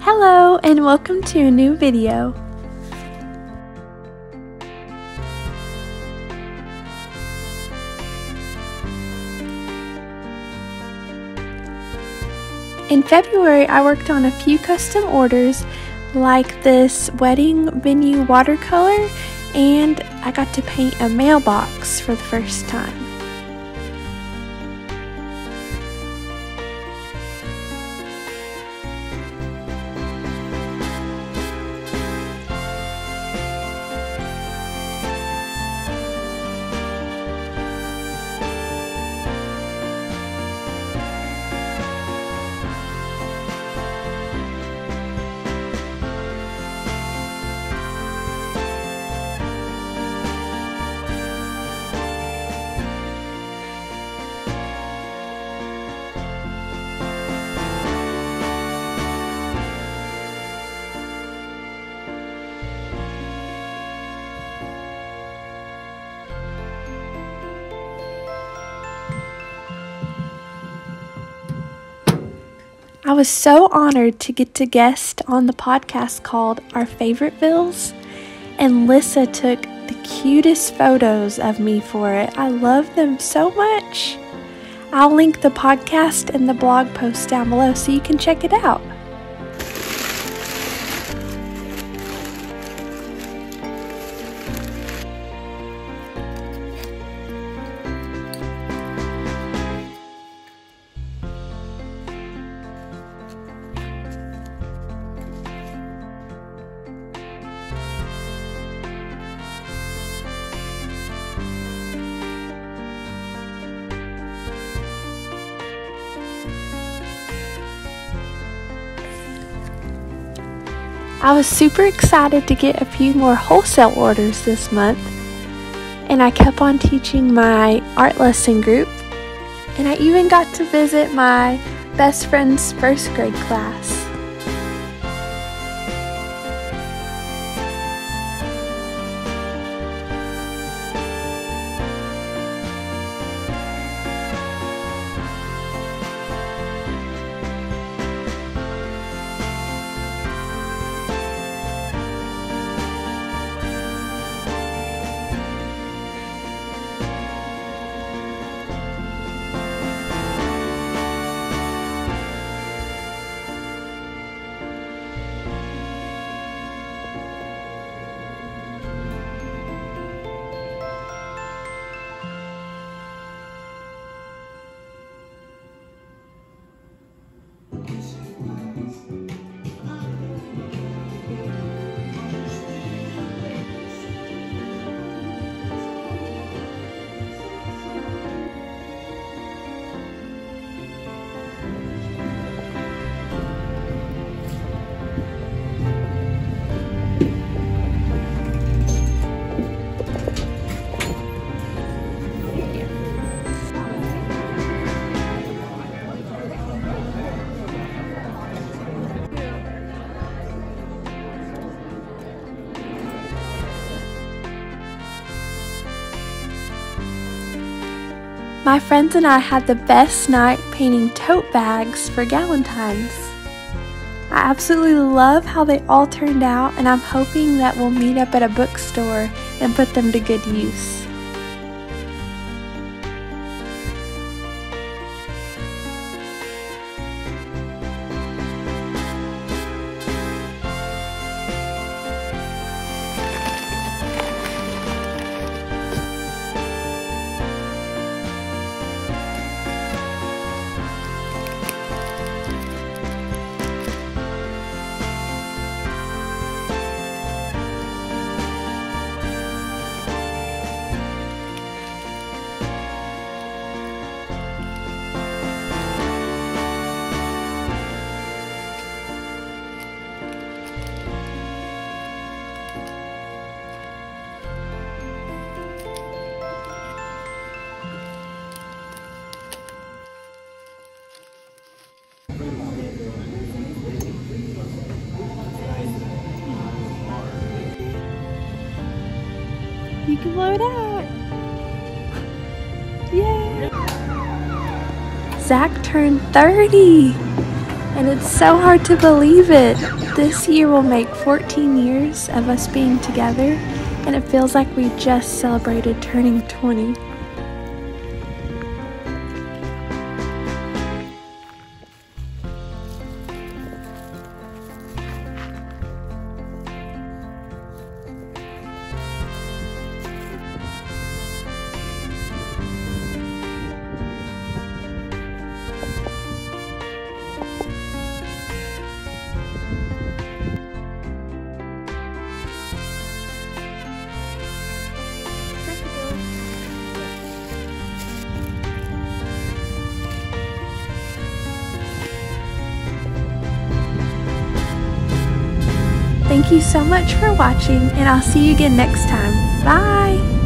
Hello and welcome to a new video. In February, I worked on a few custom orders like this wedding venue watercolor and I got to paint a mailbox for the first time. I was so honored to get to guest on the podcast called Our Favorite Villes, and Lissa took the cutest photos of me for it. I love them so much. I'll link the podcast and the blog post down below so you can check it out. I was super excited to get a few more wholesale orders this month, and I kept on teaching my art lesson group, and I even got to visit my best friend's first grade class. My friends and I had the best night painting tote bags for Galentine's. I absolutely love how they all turned out, and I'm hoping that we'll meet up at a bookstore and put them to good use. You can blow it out. Yay! Zach turned 30 And it's so hard to believe it. This year will make 14 years of us being together, and it feels like we just celebrated turning 20. Thank you so much for watching, and I'll see you again next time. Bye!